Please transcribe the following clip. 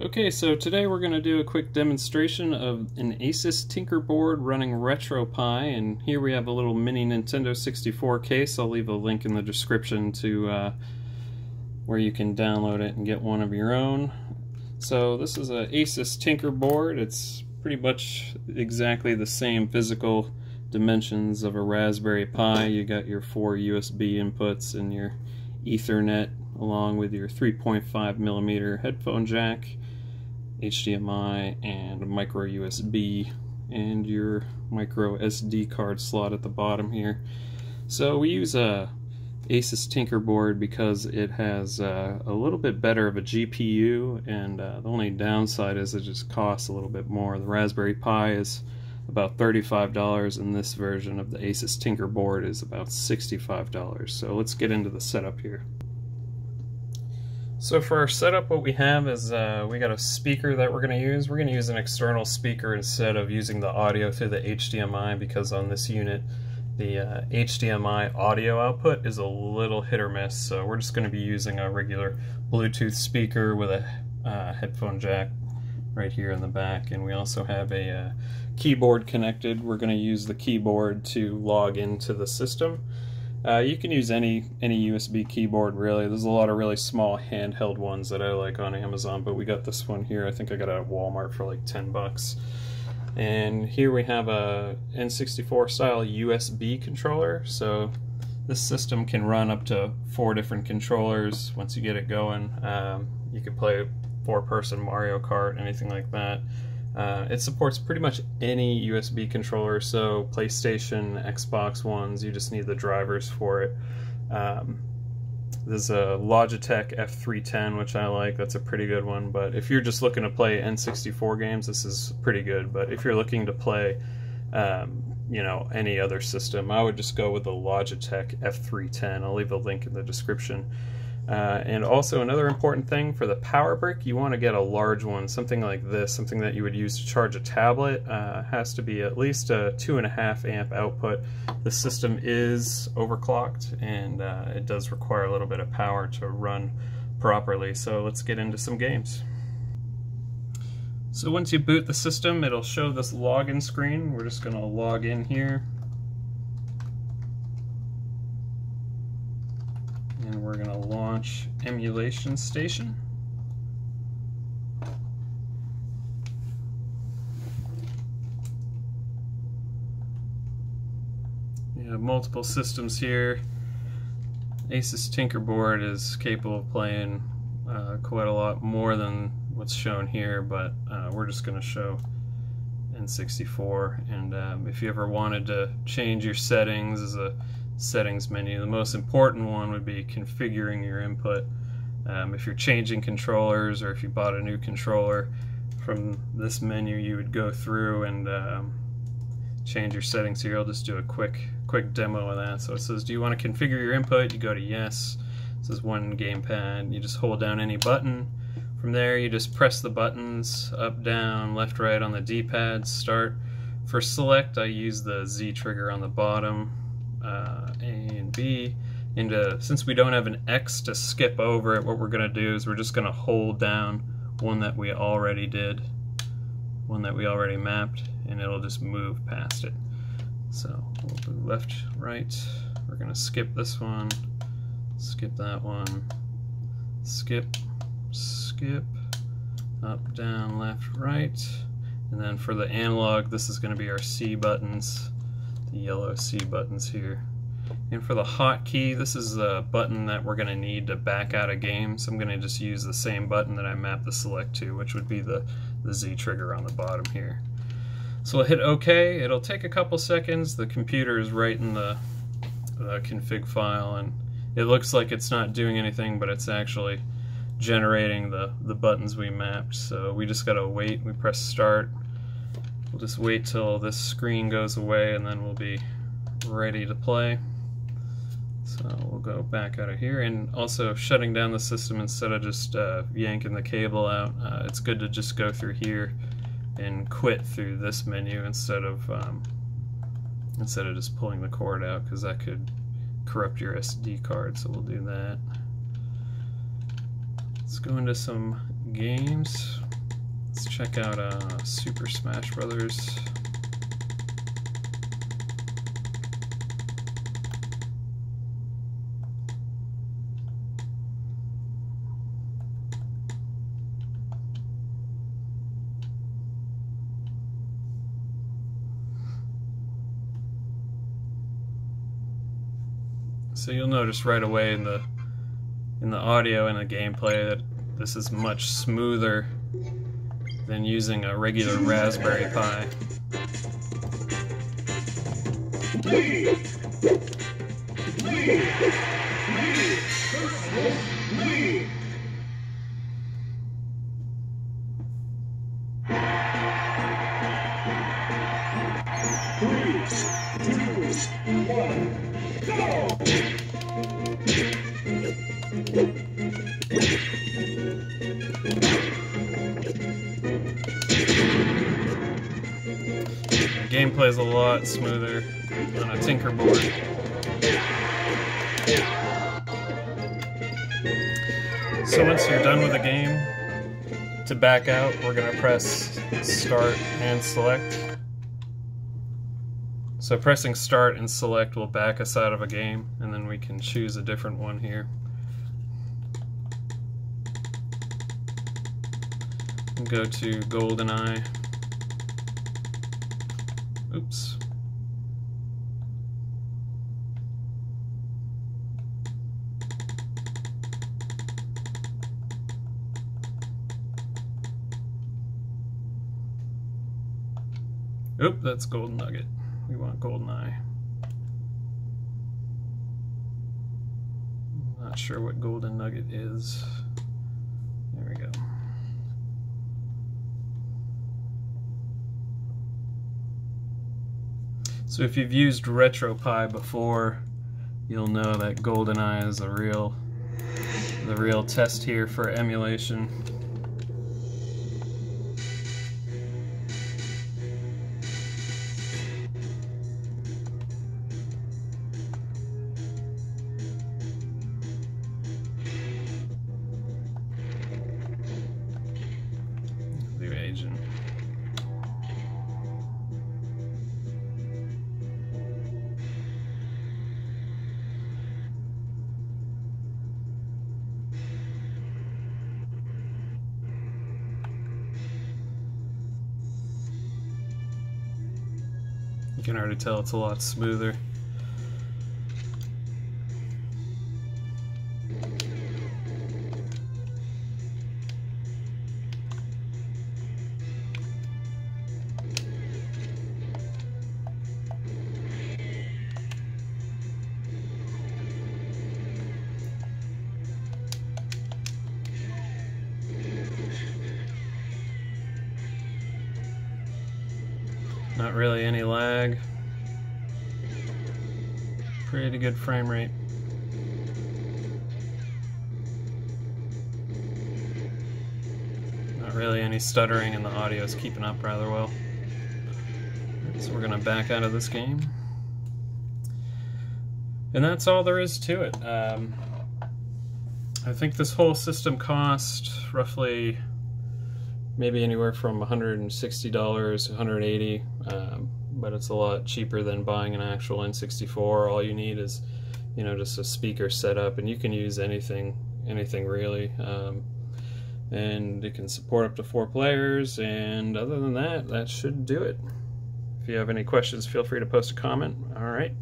Okay, so today we're going to do a quick demonstration of an Asus Tinkerboard running RetroPie, and here we have a little mini Nintendo 64 case. I'll leave a link in the description to uh, where you can download it and get one of your own. So this is a Asus Tinkerboard. It's pretty much exactly the same physical dimensions of a Raspberry Pi. You got your four USB inputs and your Ethernet along with your 3.5 millimeter headphone jack HDMI and micro USB and your micro SD card slot at the bottom here. So we use a Asus Tinkerboard because it has uh, a little bit better of a GPU and uh, the only downside is it just costs a little bit more. The Raspberry Pi is about $35 and this version of the Asus Tinkerboard is about $65. So let's get into the setup here. So for our setup, what we have is uh, we got a speaker that we're going to use. We're going to use an external speaker instead of using the audio through the HDMI because on this unit, the uh, HDMI audio output is a little hit or miss. So we're just going to be using a regular Bluetooth speaker with a uh, headphone jack right here in the back. And we also have a uh, keyboard connected. We're going to use the keyboard to log into the system. Uh, you can use any any USB keyboard really. There's a lot of really small handheld ones that I like on Amazon, but we got this one here. I think I got it at Walmart for like 10 bucks. And here we have a N64 style USB controller. So this system can run up to four different controllers once you get it going. Um, you can play four person Mario Kart, anything like that. Uh, it supports pretty much any USB controller, so PlayStation, Xbox Ones, you just need the drivers for it. Um, there's a Logitech F310, which I like. That's a pretty good one. But if you're just looking to play N64 games, this is pretty good. But if you're looking to play, um, you know, any other system, I would just go with the Logitech F310. I'll leave a link in the description. Uh, and also another important thing for the power brick, you want to get a large one, something like this, something that you would use to charge a tablet. Uh, has to be at least a two and a half amp output. The system is overclocked and uh, it does require a little bit of power to run properly. So let's get into some games. So once you boot the system, it'll show this login screen. We're just going to log in here. and we're going to launch Emulation Station. You have multiple systems here. Asus Tinkerboard is capable of playing uh, quite a lot more than what's shown here, but uh, we're just going to show N64. And um, if you ever wanted to change your settings as a settings menu. The most important one would be configuring your input. Um, if you're changing controllers or if you bought a new controller, from this menu you would go through and um, change your settings here. I'll just do a quick quick demo of that. So it says, do you want to configure your input? You go to yes. It says one gamepad. You just hold down any button. From there you just press the buttons up, down, left, right on the D-pad, start. For select I use the Z trigger on the bottom uh, and B. And uh, since we don't have an X to skip over it, what we're going to do is we're just going to hold down one that we already did, one that we already mapped, and it'll just move past it. So we'll do left, right. We're going to skip this one, skip that one, skip, skip, up, down, left, right. And then for the analog, this is going to be our C buttons the yellow C buttons here. And for the hotkey, this is the button that we're going to need to back out a game. So I'm going to just use the same button that I mapped the select to, which would be the, the Z trigger on the bottom here. So I'll hit OK. It'll take a couple seconds. The computer is writing the, the config file, and it looks like it's not doing anything, but it's actually generating the, the buttons we mapped. So we just got to wait. We press start. We'll just wait till this screen goes away and then we'll be ready to play. So we'll go back out of here and also shutting down the system instead of just uh, yanking the cable out. Uh, it's good to just go through here and quit through this menu instead of um, instead of just pulling the cord out because that could corrupt your SD card so we'll do that. Let's go into some games. Check out uh, Super Smash Brothers. So you'll notice right away in the in the audio and the gameplay that this is much smoother than using a regular Raspberry Pi. Three, Gameplay is a lot smoother on a Tinker board. So once you're done with the game, to back out, we're going to press start and select. So pressing start and select will back us out of a game and then we can choose a different one here. Go to GoldenEye. Oops. Oop, that's Golden Nugget. We want GoldenEye. Not sure what Golden Nugget is. There we go. So if you've used RetroPie before, you'll know that GoldenEye is a real, the real test here for emulation. You can already tell it's a lot smoother. Not really any lag. Pretty good frame rate. Not really any stuttering and the audio is keeping up rather well. So we're gonna back out of this game. And that's all there is to it. Um, I think this whole system cost roughly maybe anywhere from $160 to 180 um, but it's a lot cheaper than buying an actual N64 all you need is you know just a speaker setup and you can use anything anything really. Um, and it can support up to four players and other than that that should do it. If you have any questions feel free to post a comment. All right